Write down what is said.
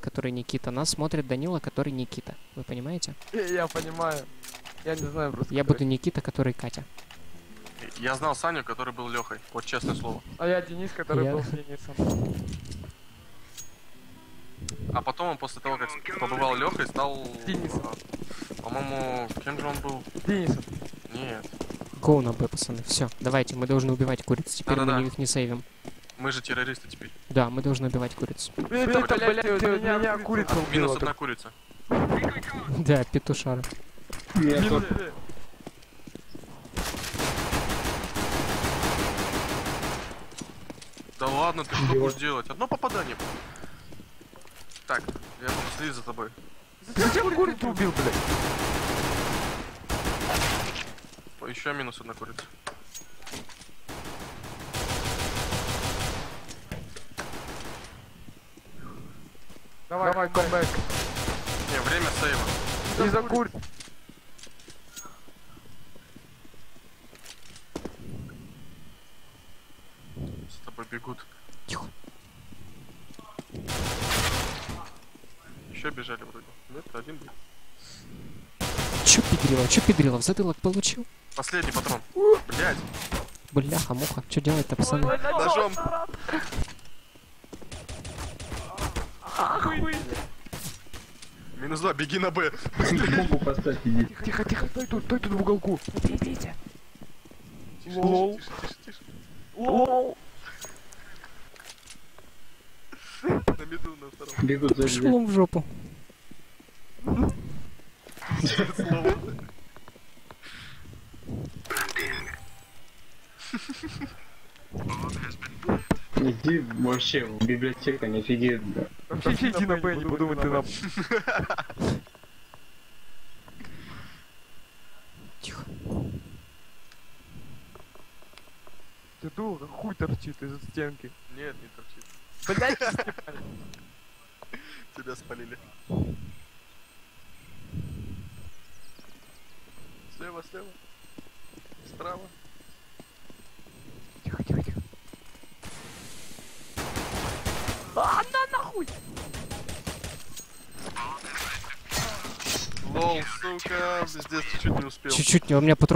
который Никита. Нас смотрит Данила, который Никита. Вы понимаете? Я понимаю. Я не знаю просто. Я буду Никита, который Катя. Я знал Саню, который был Лехой. Вот честное слово. А я Денис, который Я- был Денисом. А потом он после того, как побывал Лехой, стал... Денисом. э, По-моему, кем же он был? Денисом. Нет. Гоу на Б, пацаны. Все, давайте, мы должны убивать куриц. Теперь мы Да-да-да. их не сейвим. Мы же террористы теперь. Да, мы должны убивать куриц. Это, блядь, меня курица Минус убила. одна курица. Да, петушара. Минус Да ладно, ты что будешь делать? Одно попадание. Так, я буду следить за тобой. Зачем курицу убил, блядь? Еще минус одна курица. Давай, давай, камбэк. Не, время сейва. И за кур... С тобой бегут. Тихо. Еще бежали вроде. Нет, один был. Чё педрила? Чё педрила? В затылок получил? Последний патрон. Блять, Бляха, муха. Чё делать-то, пацаны? ножом. Минус два, беги на Б. Бомбу поставь, иди. Тихо, тихо, стой тут, стой тут в уголку. Тише, Лол. тише, тише, тише. Лол. На меду на втором. Бегут за. Шлом в жопу. Иди вообще в библиотеку, не офигеет, да. Вообще иди на Б, не буду думать, ты на... Тихо. Ты дура, хуй торчит из стенки. Нет, не торчит. Блядь, Тебя спалили. Слева, слева. Справа. тихо, тихо, тихо. А, на нахуй! Лол, сука, здесь чуть-чуть не успел. Чуть-чуть, у меня патрон